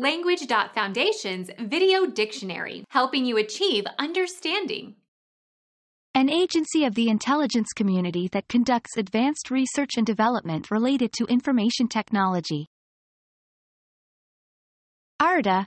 Language.Foundation's Video Dictionary, helping you achieve understanding. An agency of the intelligence community that conducts advanced research and development related to information technology. ARDA